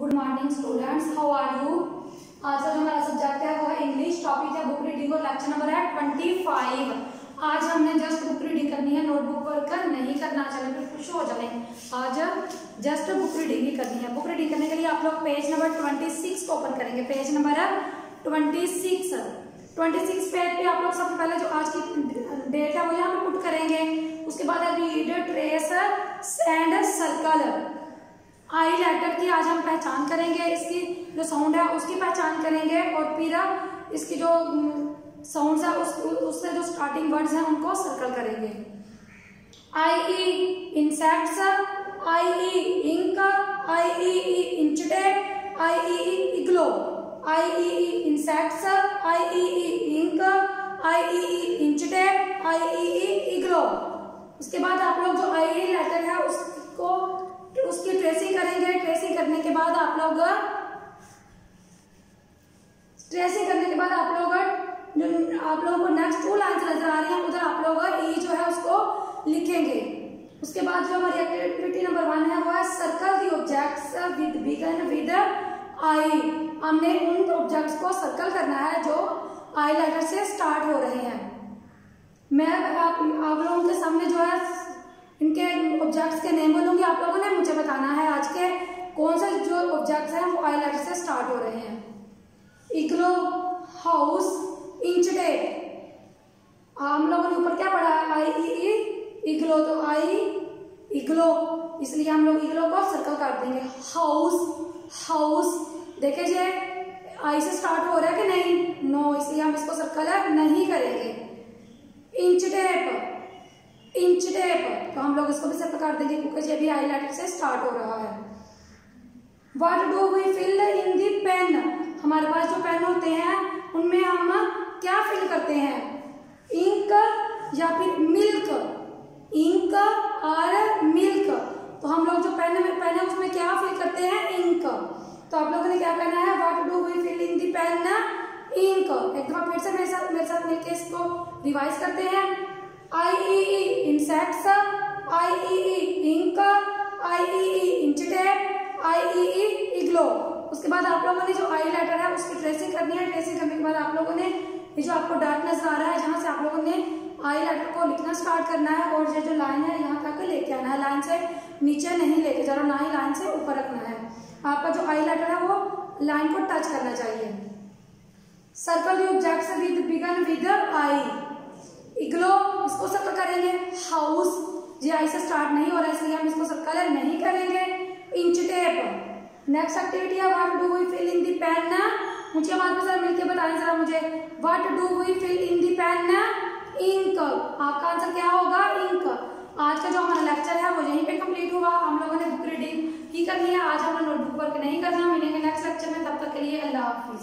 Good morning students how are you आज का जो हमारा सब्जेक्ट है, वो है इंग्लिश टॉपिक है बुक रीडिंग और लेक्चर नंबर है ट्वेंटी फाइव आज हमने जस्ट बुक रीडिंग करनी है नोटबुक पर कर नहीं करना, चले फिर खुश हो जाए आज जस्ट बुक रीडिंग ही करनी है। बुक रीडिंग करने के लिए आप लोग page number twenty six open करेंगे। Page number twenty six twenty six page पे आप लोग सबसे पहले जो आज की डेट है वो यहाँ पे पुट करेंगे। उसके बाद read trace and circle I letter की आज हम पहचान करेंगे, इसकी जो साउंड है उसकी पहचान करेंगे और फिर इसकी जो साउंड है उस, उससे जो स्टार्टिंग वर्ड्स हैं उनको सर्कल करेंगे। I E insects I E ink I E inch tape I E igloo I E E ink I E E inch tape E igloo उसके बाद आप लोग जो आई लेटर है, उसको, उसकी ट्रेसिंग करेंगे। ट्रेसिंग करने के बाद आप लोग ट्रेसिंग करने के बाद आप लोग आप लोगों को नेक्स्ट टू लाइन नज़र आ रही है, उधर आप लोग ई जो है उसको लिखेंगे। उसके बाद जो हमारी एक्टिविटी नंबर वन है, वो है circle the objects with begin with I. हमने उन ऑब्जेक्ट्स को सर्कल करना है जो आई लेटर से स्टार्ट हो रहे हैं। मैं आप, आप लोगों के सामने जो है इनके ऑब्जेक्ट्स के नेम बोलूँगी। आप लोगों ने मुझे बताना है आज के कौन से जो ऑब्जेक्ट्स हैं वो आई लेटर से स्टार्ट हो रहे हैं। इग्लो हाउस इंचडेट हम लोगों ने ऊपर क्या पढ़ा? आई ई इग्लो तो आई इग्लो। इसलिए हम लोग इग्लो को सर्कल कर देंगे। हाउस हाउस, देखे जे आई से स्टार्ट हो रहा है कि नहीं? नो इसलिए हम इसको सर्कल है, नहीं करेंगे। इंच टेप इंच टेप तो हम लोग इसको भी सर्कल कर देंगे क्योंकि ये भी आई लेटर से स्टार्ट हो रहा है। What do we fill in the pen हमारे पास जो पेन होते हैं, उनमें हम क्या फिल करते हैं? इंक या फिर मिल्क इंक और मिल्क तो हम लोग जो पेन में पेन है, उसमें क्या फिल करते हैं? क्या करना है? What do we fill in the pen ink एक दफ़ा फिर से मेरे साथ मेरे साथ मिलकर इसको रिवाइज करते हैं। आई E E insects I E ink I E inch tape I E E igloo उसके बाद आप लोगों ने जो आई लेटर है, उसकी ट्रेसिंग करनी है। ट्रेसिंग करने के बाद आप लोगों ने ये जो आपको डार्क नज़र आ रहा है, जहाँ से आप लोगों ने आई लेटर को लिखना स्टार्ट करना है और ये जो लाइन है, यहाँ तक लेके आना है। लाइन से नीचे नहीं लेके जाना ना ही लाइन से ऊपर रखना है। आपका जो आई लेटर है वो लाइन को टच करना चाहिए। Circle objects with begin with I. Igloo, इसको सर्कल करेंगे। हाउस जी आई से स्टार्ट नहीं हो रहा है, इसलिए हम इसको सर्कल नहीं करेंगे। Inch tape. नेक्स्ट एक्टिविटी है what do we fill in the pen ना। मुझे बात में जरा मिलके बताएँ, जरा मुझे। What do we fill in the pen ink आपका आंसर क्या होगा? इंक आज का जो हमारा लेक्चर है, वो यहीं पे कंप्लीट हुआ। हम लोगों ने बुक रीडिंग ही करनी है। आज नोटबुक वर्क नहीं करना मिलेंगे नेक्स्ट लेक्चर में तब तक के लिए अल्लाह हाफिज।